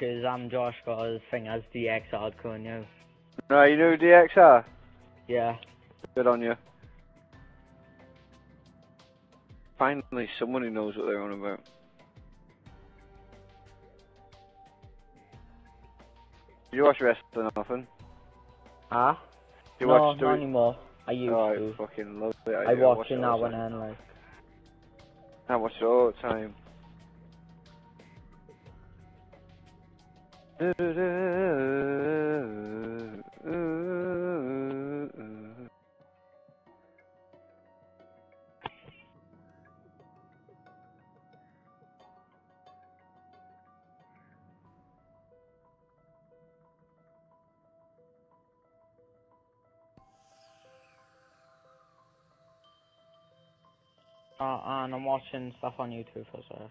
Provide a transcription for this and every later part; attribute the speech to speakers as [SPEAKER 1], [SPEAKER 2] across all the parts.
[SPEAKER 1] because um Josh got his thing as DX hardcore now.
[SPEAKER 2] No, you know DXR?
[SPEAKER 1] Yeah.
[SPEAKER 2] Good on you. Finally, someone who knows what they're on about. Do you watch wrestling often?
[SPEAKER 1] Huh?
[SPEAKER 2] Do you
[SPEAKER 1] no,
[SPEAKER 2] watch
[SPEAKER 1] not anymore. I used
[SPEAKER 2] Oh, I
[SPEAKER 1] to.
[SPEAKER 2] fucking love it.
[SPEAKER 1] I
[SPEAKER 2] do.
[SPEAKER 1] watch
[SPEAKER 2] it
[SPEAKER 1] it now and then, like.
[SPEAKER 2] I watch it all the time.
[SPEAKER 1] Uh, and I'm watching stuff on YouTube as well.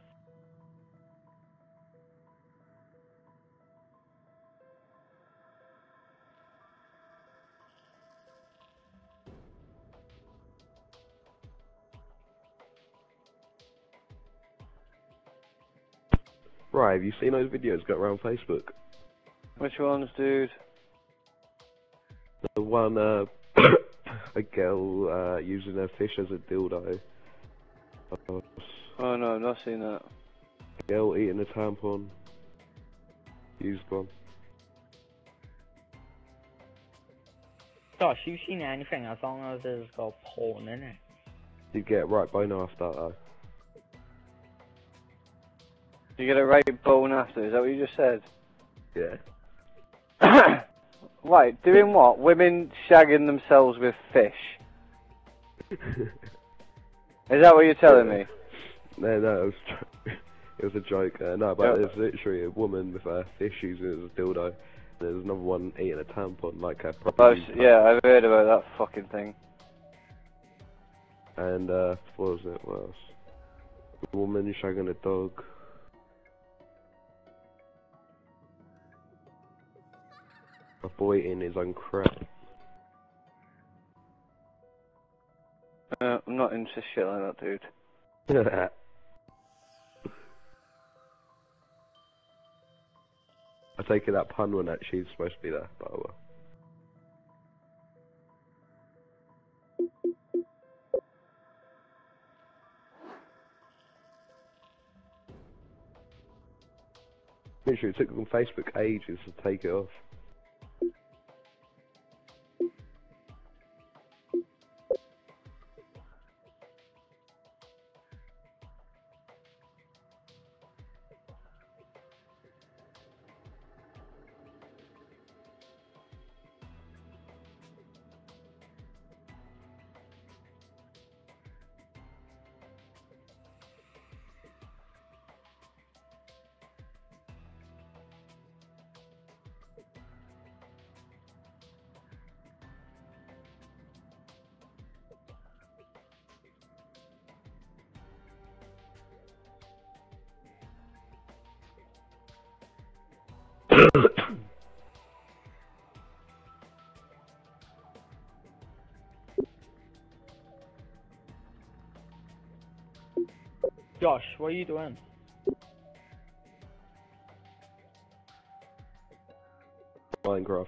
[SPEAKER 3] Right, have you seen those videos got around Facebook?
[SPEAKER 2] Which ones, dude?
[SPEAKER 3] The one, uh, a girl, uh, using her fish as a dildo.
[SPEAKER 2] Oh no, I've not seen that.
[SPEAKER 3] girl eating a tampon. Used one.
[SPEAKER 1] Josh, have you've seen anything as long as it's got porn in it.
[SPEAKER 3] You get right bone after that though.
[SPEAKER 2] You get a right bone after, is that what you just said?
[SPEAKER 3] Yeah.
[SPEAKER 2] right, doing what? Women shagging themselves with fish. Is that what you're telling me?
[SPEAKER 3] No, no, it was, it was a joke. Uh, no, but
[SPEAKER 2] Yeah.
[SPEAKER 3] there's literally a woman with a fish using it as a dildo. There's another one eating a tampon like a proper used
[SPEAKER 2] s-
[SPEAKER 3] tampon.
[SPEAKER 2] yeah, I've heard about that fucking thing.
[SPEAKER 3] And, uh, what was it? What else? A woman shagging a dog. A boy eating his own crap.
[SPEAKER 2] Uh, I'm not into shit like that, dude.
[SPEAKER 3] I take it that pun wasn't actually supposed to be there, but oh well. Literally, it took on Facebook ages to take it off.
[SPEAKER 1] Josh, what are you doing?
[SPEAKER 3] Minecraft.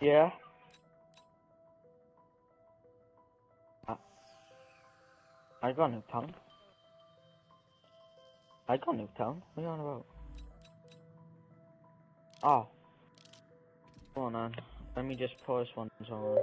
[SPEAKER 1] Yeah. I got no tongue. I got no tongue. What are you on about? Oh. Hold on. Let me just pause one somewhere.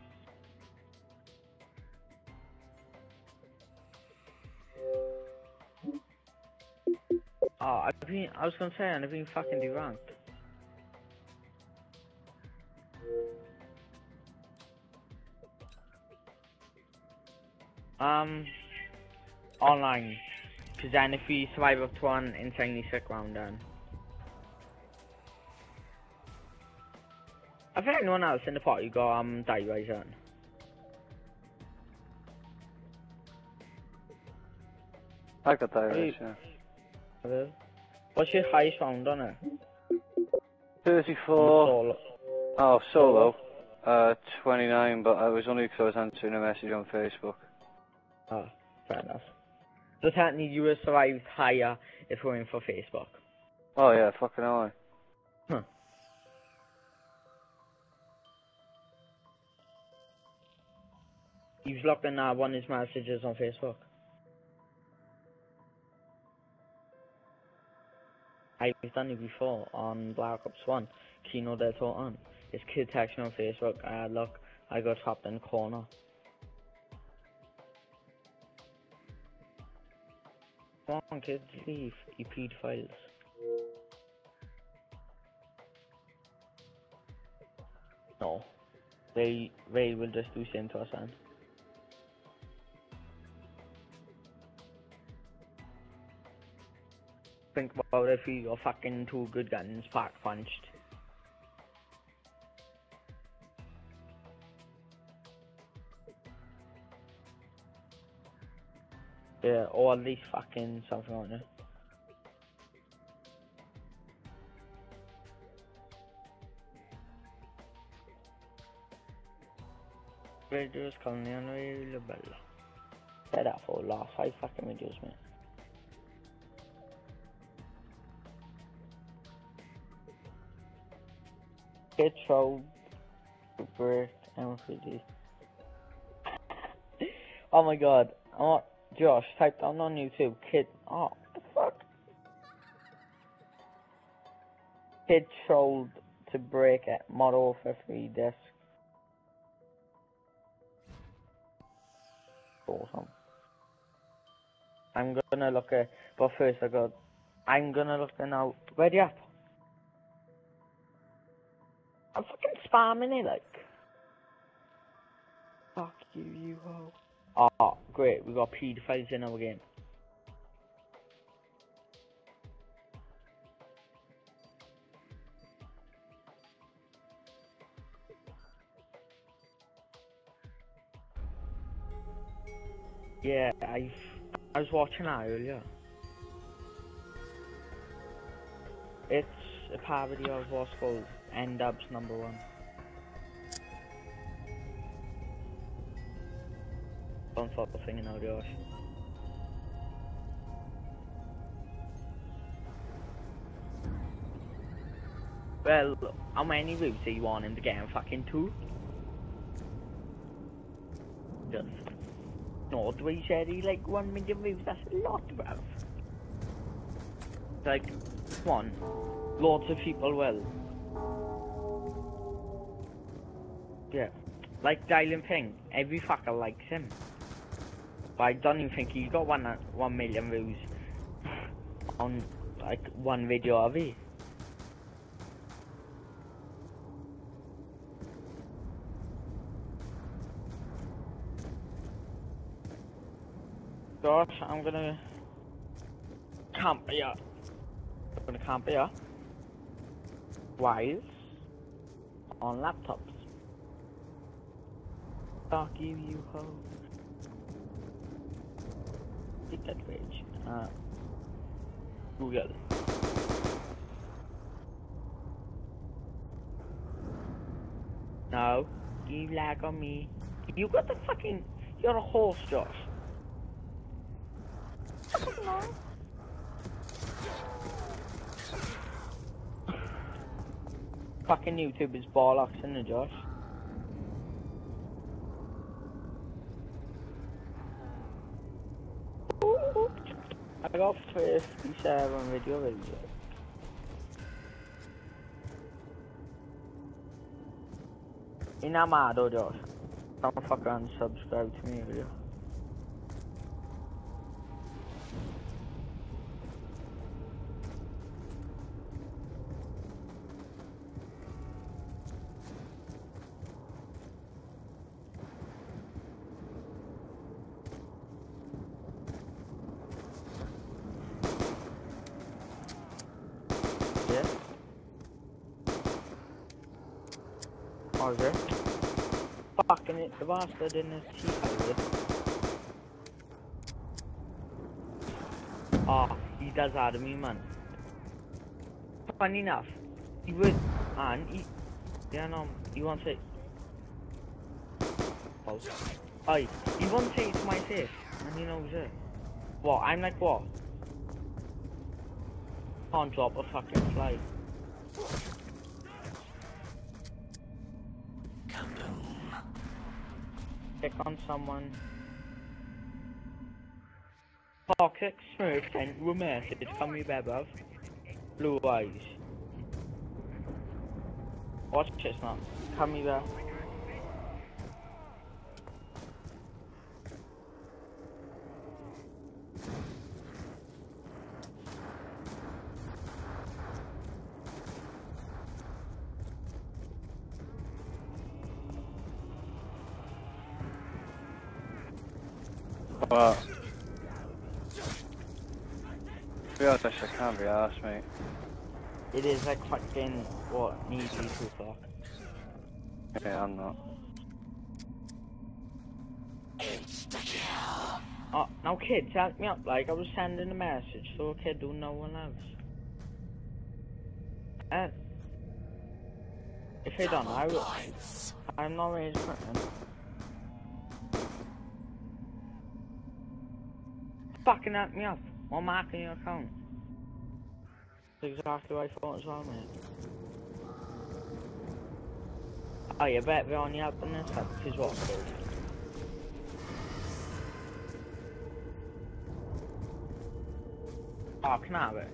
[SPEAKER 1] Oh, I've been, I was gonna say, I've been fucking deranked. Um, online. Because then if we survive up to one insanely sick round, then. I think anyone else in the party got um die right on.
[SPEAKER 2] I got
[SPEAKER 1] Hey.
[SPEAKER 2] right,
[SPEAKER 1] What's your highest round on it?
[SPEAKER 2] 34.
[SPEAKER 1] Solo.
[SPEAKER 2] Oh, solo. Uh, 29, but I was only because I was answering a message on Facebook.
[SPEAKER 1] Oh, fair enough. So technically you would survived higher if we went for Facebook.
[SPEAKER 2] Oh yeah, fucking hell.
[SPEAKER 1] Huh. He's in at one of his messages on Facebook. I've done it before on Black Ops 1, Kino der Toten. His kid texted me on Facebook, uh, look, I got trapped in corner. Come on kids, leave, you pedophiles. No. They, they will just do the same to us then. Think about if you got fucking two good guns pack punched. Yeah, or at least fucking something on it. Videos currently unavailable. Said that for last five fucking videos, man. Get trolled, break, and oh my god, oh, Josh, type down on YouTube, kid, oh, the fuck? Kid trolled to break it, model for free disc. Awesome. I'm gonna look at, but first I got, I'm gonna look at now, ready up. I'm fucking spamming it, like. Fuck you, you hoe. Oh, great, we got pedophiles in our game. Yeah, I I was watching that earlier. It's a parody of what's called N-Dubz number one. The singing now, Josh. Well, how many routes do you want him to get in fucking two? Just no, we he like one million views, that's a lot, bruv. Like, one, lots of people will. Yeah. Like Dylan Ping, every fucker likes him. But I don't even think he's got one uh, one million views on like one video of it. Josh, I'm gonna camp here. I'm gonna camp here. wires on laptops. Fuck you, you hoe. That page. Uh, Google. No, you lag on me. You got the fucking. You're a horse, Josh. fucking YouTube is bollocks, isn't it, Josh? I got 57 video videos. You're not mad though, Josh. Come fucking subscribe to me, video. Yeah. Oh, is there? Fucking it, the bastard in his teeth. Oh, he does me, man. Funny enough, he would, and he, yeah, no, he won't say. Oh, Aye, he won't say it to my face, and he knows it. What? I'm like what? Can't drop a fucking fly. Pick on someone. Pocket Smurf and you a message from me, bruv. Blue eyes. Watch now. Come here. It is like fucking what needs you to fuck.
[SPEAKER 2] Yeah, I'm not.
[SPEAKER 1] Oh, now kids, help me up. Like I was sending a message so a kid who no one else. Eh. And if they don't, I will. I'm not ready to print them. Fucking help me up. I'm marking your account. Exactly what I thought as well, mate. Oh, you bet we're on you helping this. Is what. Oh, can I have it?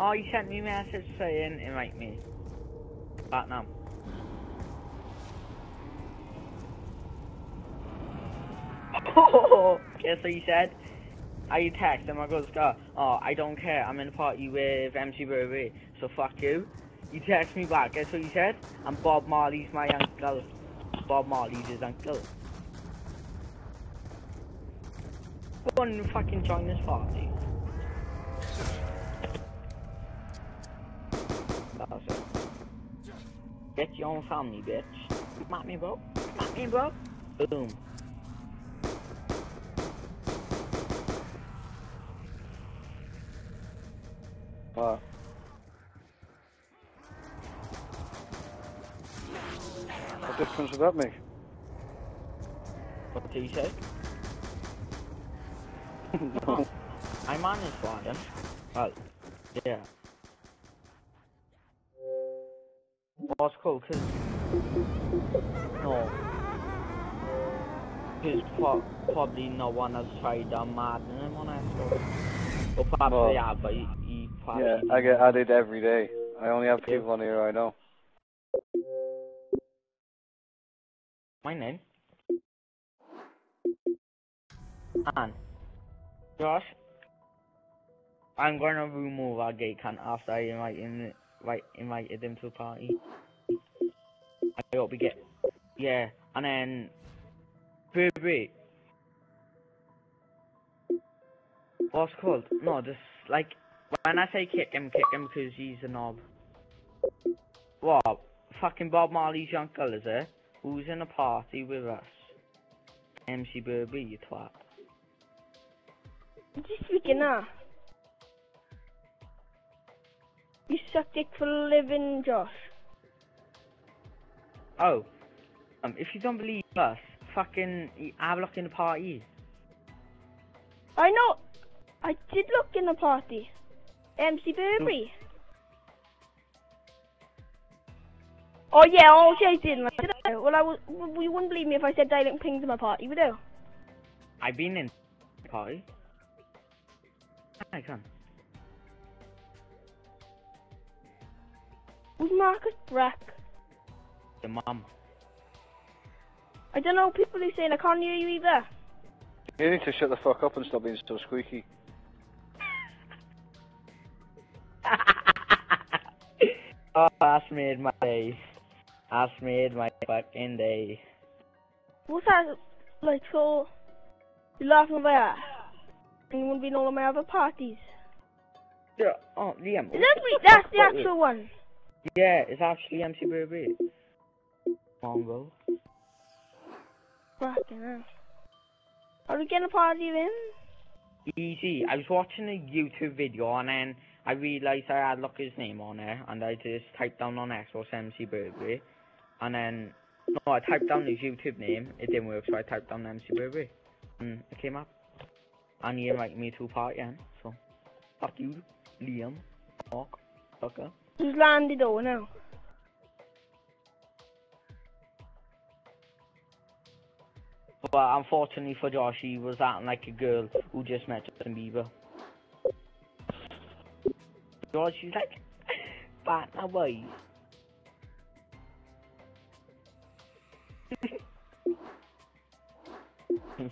[SPEAKER 1] Oh, you sent me a message saying it invite me. Back now. Oh, Guess what you said? I text him, I goes, uh, oh, I don't care, I'm in a party with MC Burberry, so fuck you. You texts me back, guess what you said? And Bob Marley's my uncle. Bob Marley's his uncle. Go on and fucking join this party. That's it. Get your own family, bitch. At me, bro. At me, bro. Boom.
[SPEAKER 2] But what difference would that make?
[SPEAKER 1] What did he say?
[SPEAKER 2] no.
[SPEAKER 1] I'm on this one, then. Well, yeah. What's cool, cause... No. Cause pro probably no one has tried um, maddening him on. Or perhaps
[SPEAKER 2] Well,
[SPEAKER 1] they have, but probably...
[SPEAKER 2] Yeah, I get added every day. I only have people on here I know.
[SPEAKER 1] My name? Anne. Josh? I'm gonna remove our gay cunt after I invite him, invite, invited him to a party. I hope we get, yeah, and then, Burberry. What's called? No, just like, when I say kick him, kick him because he's a knob. What? Fucking Bob Marley's uncle, is it? Who's in a party with us? MC Burby, you twat.
[SPEAKER 4] What you speaking now? You suck dick for a living, Josh.
[SPEAKER 1] Oh. Um, if you don't believe us, fucking have a look in the party.
[SPEAKER 4] I know. I did look in the party. MC Burberry. Oh yeah, oh yeah, I didn't. I did I? Well, I was. well, You wouldn't believe me if I said Dilink Ping's in my party, would you?
[SPEAKER 1] I've been in the party. I can.
[SPEAKER 4] Who's Marcus Brack?
[SPEAKER 1] Your mum.
[SPEAKER 4] I don't know. People are saying I can't hear you either.
[SPEAKER 2] You need to shut the fuck up and stop being so squeaky.
[SPEAKER 1] Oh, that's made my day. That's made my fucking day.
[SPEAKER 4] What's that? Like so? You laughing about that? And you wouldn't be in all of my other parties.
[SPEAKER 1] Yeah, oh, Liam.
[SPEAKER 4] Is that me? That's the actual one.
[SPEAKER 1] Yeah, it's actually MC Burberry. Mongo.
[SPEAKER 4] Fucking hell. Are we getting a party then?
[SPEAKER 1] Easy. I was watching a YouTube video and then I realised I had Lucky's name on there and I just typed down on Xbox MC Burberry and then no I typed down his YouTube name, it didn't work so I typed down MC Burberry and it came up. And he invited me to a party then, so fuck you, Liam, Mark, fucker.
[SPEAKER 4] Who's landed over now?
[SPEAKER 1] But unfortunately for Josh, he was acting like a girl who just met Justin Bieber. Josh, she's like, but no way.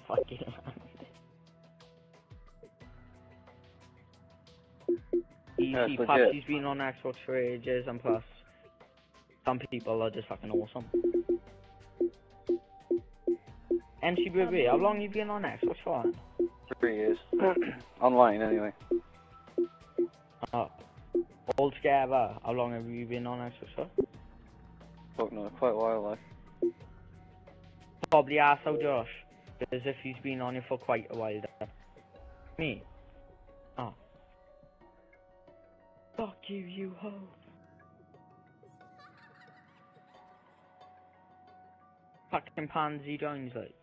[SPEAKER 1] fucking
[SPEAKER 2] Yeah,
[SPEAKER 1] Easy,
[SPEAKER 2] it's
[SPEAKER 1] plus
[SPEAKER 2] legit.
[SPEAKER 1] he's been on Xbox for ages, and plus, some people are just fucking awesome. MC Baby, how long you been on Xbox for?
[SPEAKER 2] Three years. Online, anyway.
[SPEAKER 1] All together, how long have you been on for?
[SPEAKER 2] Fuck no, quite a while, like.
[SPEAKER 1] Probably ask how Josh, because if he's been on it for quite a while then. Me? Oh. Fuck you, you hoe. Fucking pansy Jones, like.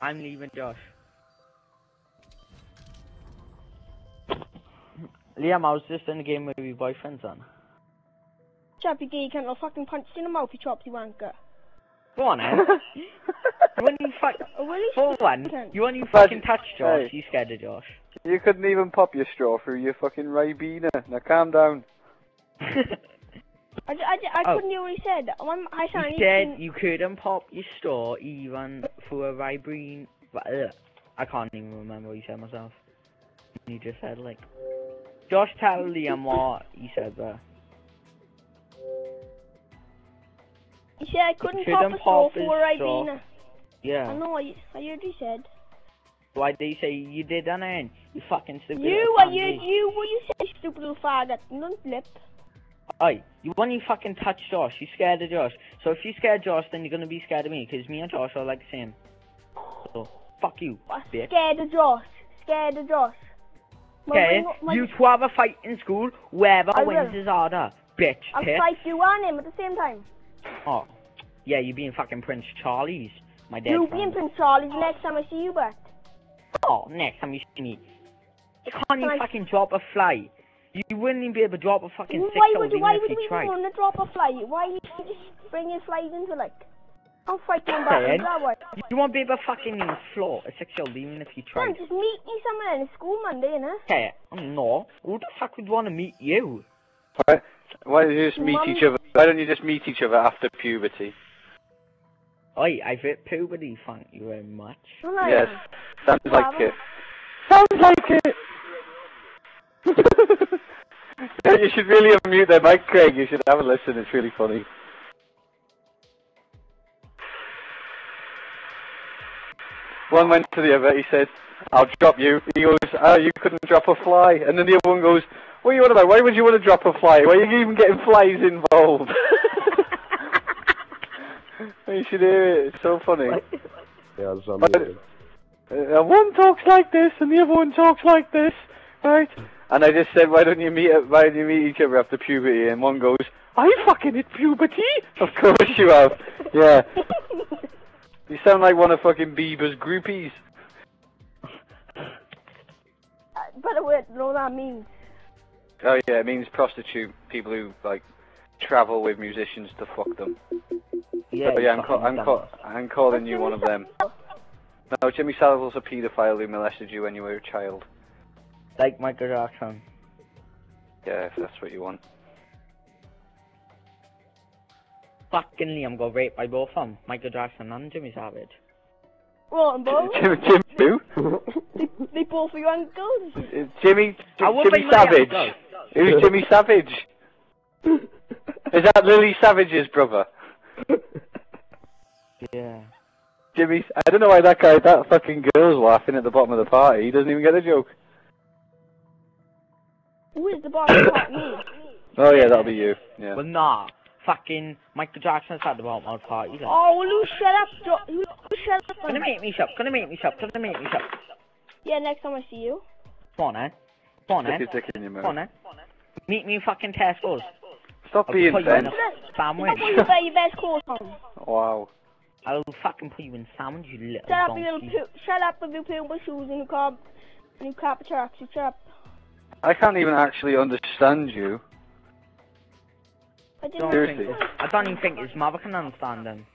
[SPEAKER 1] I'm leaving Josh. Liam, I was just in the game with your boyfriend's on.
[SPEAKER 4] Chappy gay can't no fucking punch you in the mouth, you choppy wanker.
[SPEAKER 1] Go on, then. you want you fuck...
[SPEAKER 4] Will you
[SPEAKER 1] For one, you want you
[SPEAKER 2] But-
[SPEAKER 1] fucking touch Josh,
[SPEAKER 2] hey.
[SPEAKER 1] you scared of Josh.
[SPEAKER 2] You couldn't even pop your straw through your fucking Ribena. Now calm down.
[SPEAKER 4] I, I, I
[SPEAKER 1] Oh.
[SPEAKER 4] couldn't hear what he said. I'm, I
[SPEAKER 1] you
[SPEAKER 4] sound
[SPEAKER 1] said you couldn't pop your straw even for a vibrine... Ugh. I can't even remember what you said myself. You just said, like... Josh, tell Liam what he said there.
[SPEAKER 4] He said I couldn't pop a straw for. Ribena. I
[SPEAKER 1] Yeah.
[SPEAKER 4] know, I, I heard you said.
[SPEAKER 1] Why did you say you did that then? You fucking stupid
[SPEAKER 4] You,
[SPEAKER 1] little
[SPEAKER 4] what you,
[SPEAKER 1] eh?
[SPEAKER 4] you, what you say, stupid little faggot. Don't flip.
[SPEAKER 1] Oi, you want you fucking touch Josh, you scared of Josh. So if you scared of Josh, then you're gonna be scared of me, because me and Josh are like the same. So, fuck you, bitch.
[SPEAKER 4] scared of Josh. Scared of Josh.
[SPEAKER 1] Okay, you two have a fight in school, whoever
[SPEAKER 4] I
[SPEAKER 1] wins
[SPEAKER 4] will.
[SPEAKER 1] is harder. Bitch,
[SPEAKER 4] I'll
[SPEAKER 1] tit.
[SPEAKER 4] fight you and him at the same time.
[SPEAKER 1] Oh, yeah, you being fucking Prince Charlie's, my dad.
[SPEAKER 4] you
[SPEAKER 1] friend.
[SPEAKER 4] being Prince Charlie's the next time I see you Bert.
[SPEAKER 1] Oh, next time you see me. You can't
[SPEAKER 4] Can
[SPEAKER 1] even fucking drop a fly. You wouldn't even be able to drop a fucking
[SPEAKER 4] Why
[SPEAKER 1] six
[SPEAKER 4] would you, why would
[SPEAKER 1] you
[SPEAKER 4] we
[SPEAKER 1] tried.
[SPEAKER 4] want to drop a fly? Why you just bringing flies into like? I'll fight you back
[SPEAKER 1] Saying,
[SPEAKER 4] that.
[SPEAKER 1] You won't be able to fucking even floor a six-year-old even if you
[SPEAKER 4] Man,
[SPEAKER 1] tried.
[SPEAKER 4] just meet me somewhere in school Monday, innit?
[SPEAKER 1] Okay, no. Who the fuck would want to meet you?
[SPEAKER 2] Why, why don't you just meet
[SPEAKER 4] Mum-
[SPEAKER 2] each other? Why don't you just meet each other after puberty?
[SPEAKER 1] Oi, I've hit puberty, thank you very much.
[SPEAKER 4] I'm like,
[SPEAKER 2] Yes, sounds like it. Sounds like it. Yeah, you should really unmute that mic, Craig. You should have a listen. It's really funny. One went to the other. He said, "I'll drop you." He goes, "Ah, you couldn't drop a fly." And then the other one goes, What are you on about? Why would you want to drop a fly? Why are you even getting flies involved? you should hear it. It's so funny.
[SPEAKER 3] Yeah, I was on
[SPEAKER 2] But-
[SPEAKER 3] muted.
[SPEAKER 2] Uh, one talks like this and the other one talks like this, right? And I just said, why don't you meet why don't you meet each other after puberty? And one goes, I fucking hit puberty. Of course you have. Yeah. You sound like one of fucking Bieber's groupies.
[SPEAKER 4] Better word to know what that means.
[SPEAKER 2] Oh yeah, it means prostitute. People who like travel with musicians to fuck them.
[SPEAKER 1] Yeah, you
[SPEAKER 2] yeah, I'm,
[SPEAKER 1] fucking
[SPEAKER 2] ca- I'm,
[SPEAKER 1] dumbass.
[SPEAKER 2] ca- I'm calling you one of them. No, Jimmy Savile's a paedophile who molested you when you were a child.
[SPEAKER 1] Like Michael Jackson.
[SPEAKER 2] Yeah, if that's what you want.
[SPEAKER 1] Fucking Liam got raped by both of them. Michael Jackson and Jimmy Savage.
[SPEAKER 4] What, and both.
[SPEAKER 2] Jimmy, Jimmy who?
[SPEAKER 4] they, they both are your uncles.
[SPEAKER 2] Jimmy,
[SPEAKER 1] I
[SPEAKER 2] Jimmy Savage.
[SPEAKER 1] uncle.
[SPEAKER 2] Who's Jimmy Savage? Is that Lily Savage's brother?
[SPEAKER 1] Yeah.
[SPEAKER 2] Jimmy, I don't know why that guy, that fucking girl's laughing at the bottom of the party. He doesn't even get the joke.
[SPEAKER 4] Who is the boss of what me?
[SPEAKER 2] Oh yeah, that'll be you. Yeah.
[SPEAKER 1] Well, nah. Fucking Michael Jackson's at the bottom of the party. Like.
[SPEAKER 4] Oh, will you shut up, Jo- you shut up.
[SPEAKER 1] Gonna make me shop, gonna make me shop, gonna make me shop.
[SPEAKER 4] Yeah, next time I see you.
[SPEAKER 1] Come on, eh? Come on,
[SPEAKER 2] Stick
[SPEAKER 1] eh?
[SPEAKER 2] your dick in your
[SPEAKER 1] Come on,
[SPEAKER 2] mouth.
[SPEAKER 1] eh? Meet me in fucking Tesco's.
[SPEAKER 2] Stop
[SPEAKER 1] I'll
[SPEAKER 2] being
[SPEAKER 1] put
[SPEAKER 2] Ben.
[SPEAKER 1] sandwich.
[SPEAKER 4] I'll you better your best coat on.
[SPEAKER 2] Wow.
[SPEAKER 1] I'll fucking put you in sandwich, you little
[SPEAKER 4] Shut up, you little
[SPEAKER 1] donkey.
[SPEAKER 4] poo- shut up with your purple shoes and your carb, and your carpet tracks. You shut up.
[SPEAKER 2] I can't even actually understand you.
[SPEAKER 4] I didn't
[SPEAKER 1] Don't
[SPEAKER 2] Seriously.
[SPEAKER 1] think, I don't even think his mother can understand him.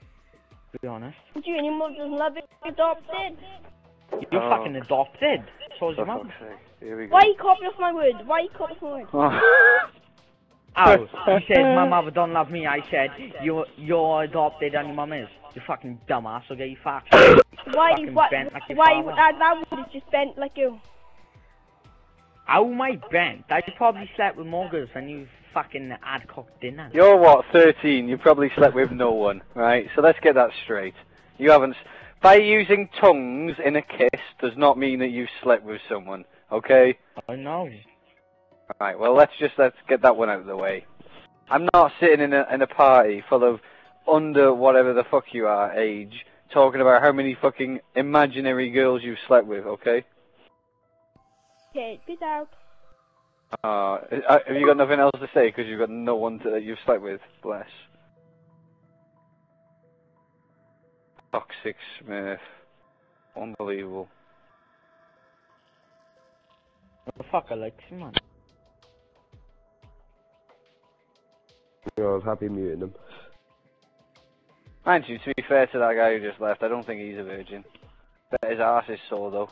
[SPEAKER 1] To be honest.
[SPEAKER 4] But you and your mother love it. Adopted.
[SPEAKER 1] You're
[SPEAKER 2] Oh.
[SPEAKER 1] fucking adopted. So's
[SPEAKER 2] For
[SPEAKER 1] your mum.
[SPEAKER 2] Here we go.
[SPEAKER 4] Why you copy off my word? Why you copy off my word?
[SPEAKER 2] Oh.
[SPEAKER 1] Oh, you said my mother don't love me. I said you're you're adopted and your mum is. You fucking dumbass. Okay, you fuck.
[SPEAKER 4] Why?
[SPEAKER 1] Fucking
[SPEAKER 4] Why?
[SPEAKER 1] bent like your
[SPEAKER 4] Why?
[SPEAKER 1] father.
[SPEAKER 4] That, that word is just bent like you.
[SPEAKER 1] How am I bent? I probably slept with more girls than you fucking adcock dinner.
[SPEAKER 2] You're what, 13? You probably slept with no one, right? So let's get that straight. You haven't. By using tongues in a kiss does not mean that you've slept with someone, okay?
[SPEAKER 1] I know.
[SPEAKER 2] Right, well let's just let's get that one out of the way. I'm not sitting in a in a party full of under whatever the fuck you are age talking about how many fucking imaginary girls you've slept with, okay?
[SPEAKER 4] Okay, peace out.
[SPEAKER 2] Uh, uh, have you got nothing else to say because you've got no one to, that you've slept with? Bless. Toxic Smith. Unbelievable.
[SPEAKER 1] What the fuck I like man.
[SPEAKER 3] Yeah, I was happy muting them.
[SPEAKER 2] Mind you, to be fair to that guy who just left, I don't think he's a virgin. Bet his ass is sore though.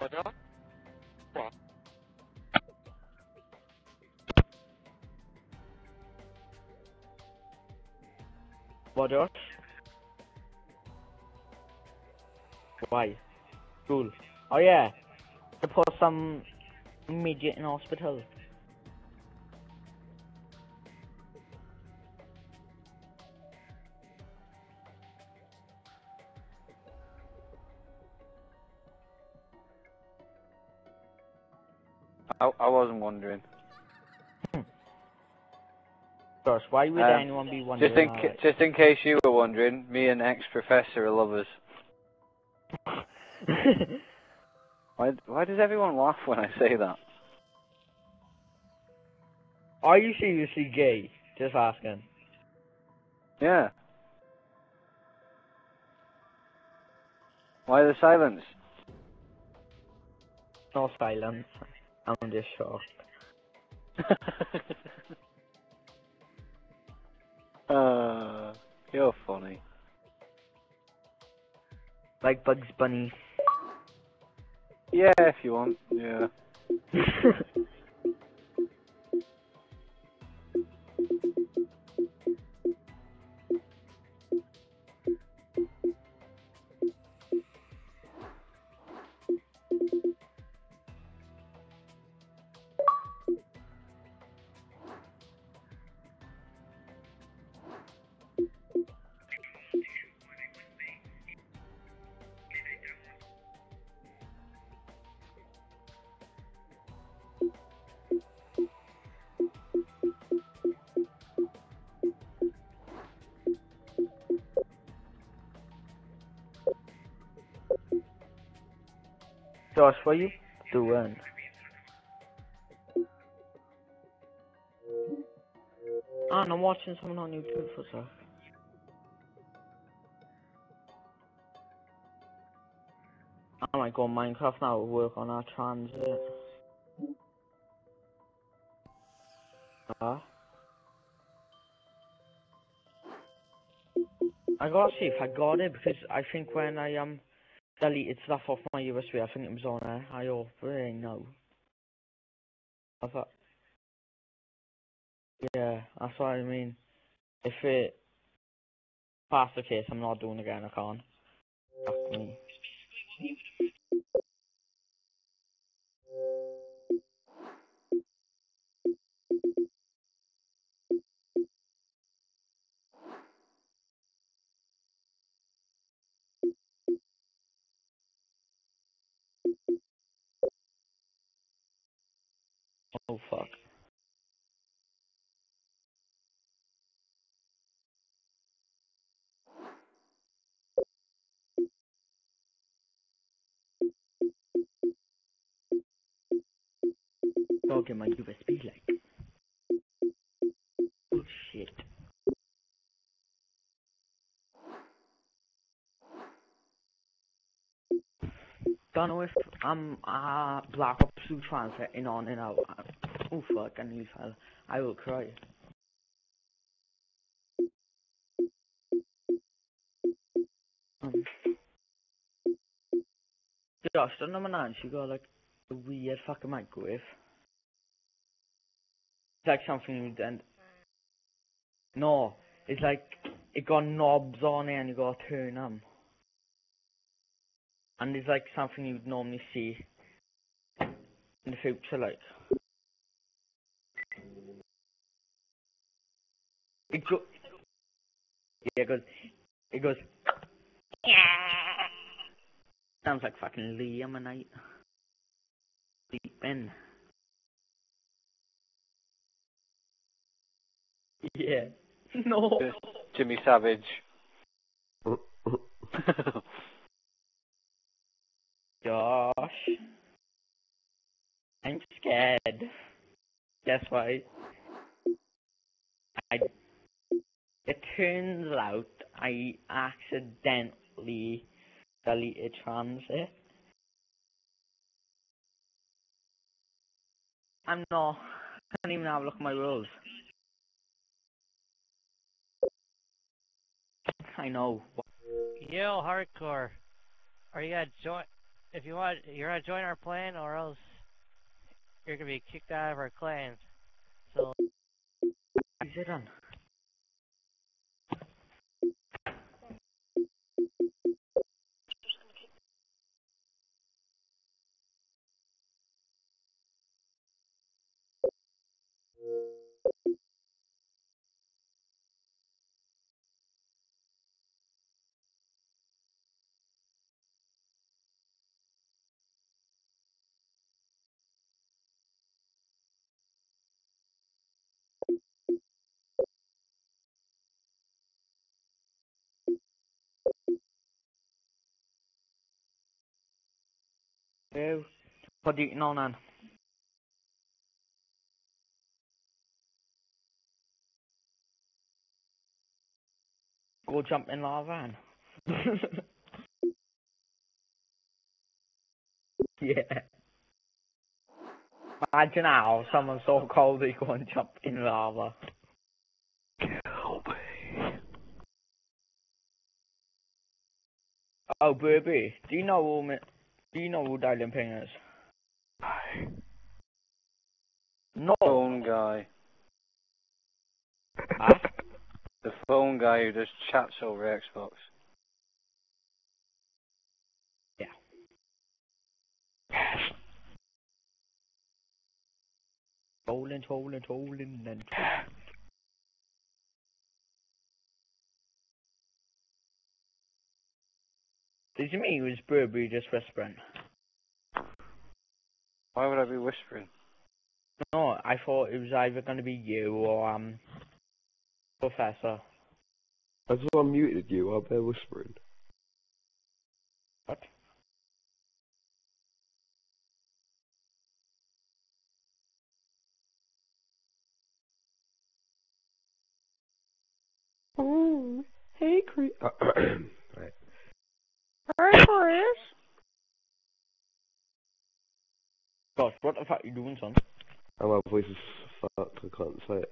[SPEAKER 1] What uh, else? Uh, why? Cool. Oh yeah. Put some midget in hospital.
[SPEAKER 2] I, I wasn't wondering.
[SPEAKER 1] Gosh, why would
[SPEAKER 2] Um,
[SPEAKER 1] anyone be wondering?
[SPEAKER 2] Just in, just in case you were wondering, me and ex-professor are lovers. Why, why does everyone laugh when I say that?
[SPEAKER 1] Are you seriously gay? Just asking.
[SPEAKER 2] Yeah. Why the silence?
[SPEAKER 1] No silence. I'm just shocked.
[SPEAKER 2] uh, you're funny.
[SPEAKER 1] Like Bugs Bunny.
[SPEAKER 2] Yeah, if you want. Yeah.
[SPEAKER 1] Josh, what you to win. and I'm watching someone on YouTube for sec. I might go Minecraft now, work on our transit. Huh? I gotta see if I got it because I think when I um deleted stuff off my USB, I think it was on there. I already know. I thought, yeah, that's what I mean. If it past the case, I'm not doing again. I can't. Fuck me. Fuck. Go get my USB like. Oh shit. Don't know if I'm uh Black Ops 2 transfer in on and out. Oh fuck, I nearly fell. I will cry. Um, Josh, number nine, she got like a weird fucking microwave. It's like something you then. No, it's like it got knobs on it and you gotta turn them. And it's like something you'd normally see in the future, like. Go. Yeah, it goes. It goes. Sounds like fucking Liam a night. Sleeping. Yeah. No.
[SPEAKER 2] Jimmy Savage.
[SPEAKER 1] Josh. I'm scared. Guess why? I. It turns out I accidentally deleted transit. I'm not. I can't even have a look at my rules. I know.
[SPEAKER 5] Yo, hardcore. Are you gonna join? If you want, you're gonna join our clan, or else you're gonna be kicked out of our clans. So
[SPEAKER 1] Is it on? Are you on, Ann? Go jump in lava, Ann. yeah. Imagine how someone's so cold they go and jump in lava.
[SPEAKER 3] Kill me.
[SPEAKER 1] Oh, baby, do you know mi- do you know who Dylan Ping is? No.
[SPEAKER 2] phone guy.
[SPEAKER 1] Huh?
[SPEAKER 2] The phone guy who does chats over Xbox.
[SPEAKER 1] Trolling, trolling, trolling, and Did you mean he was probably just whispering?
[SPEAKER 2] Why would I be whispering?
[SPEAKER 1] No, I thought it was either going to be you or, um, Professor.
[SPEAKER 3] I just unmuted you, I'll whispering.
[SPEAKER 1] What?
[SPEAKER 3] Oh, hey, creep. right.
[SPEAKER 4] Hey, Chris.
[SPEAKER 1] Gosh, what the fuck are you doing, son?
[SPEAKER 3] Oh, my voice is fucked. I can't say it.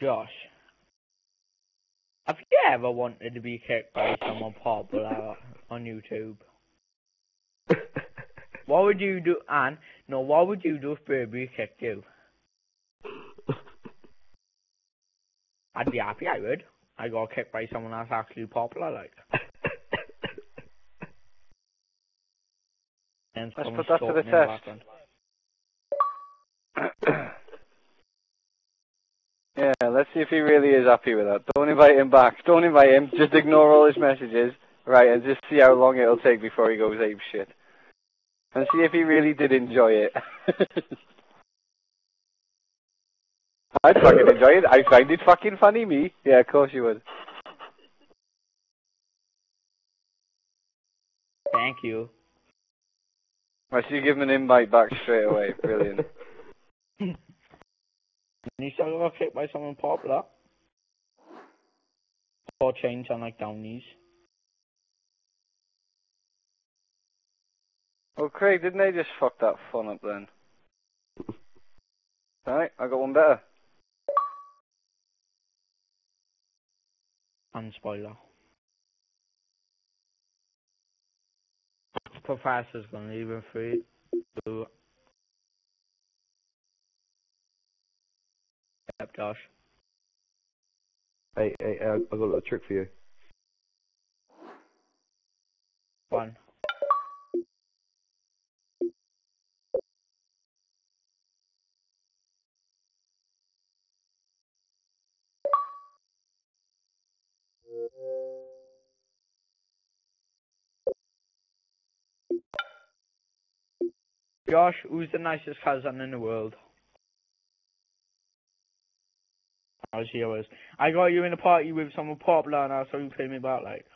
[SPEAKER 1] Josh. Have you ever wanted to be kicked by someone popular on YouTube? What would you do, Anne? No, what would you do if Burberry kicked you? I'd be happy, I would. I got kicked by someone that's actually popular, like. And
[SPEAKER 2] Let's put that to the
[SPEAKER 1] stalking in the
[SPEAKER 2] test. yeah, let's see if he really is happy with that. Don't invite him back. Don't invite him. Just ignore all his messages. Right, and just see how long it'll take before he goes ape shit. And see if he really did enjoy it. I'd fucking enjoy it. I find it fucking funny, me. Yeah, of course you would.
[SPEAKER 1] Thank you.
[SPEAKER 2] I should give him an invite back straight away. Brilliant.
[SPEAKER 1] You still got kicked by someone popular? Or change on like Downies?
[SPEAKER 2] Oh, Craig, didn't they just fuck that fun up then? Alright, I got one better.
[SPEAKER 1] And spoiler. Professor's gonna leave him free. So, yep, Josh.
[SPEAKER 3] hey, hey, uh, I, I got a little trick for you.
[SPEAKER 1] One. Josh, who's the nicest cousin in the world? I was yours. I got you in a party with someone popular I saw you play me back like.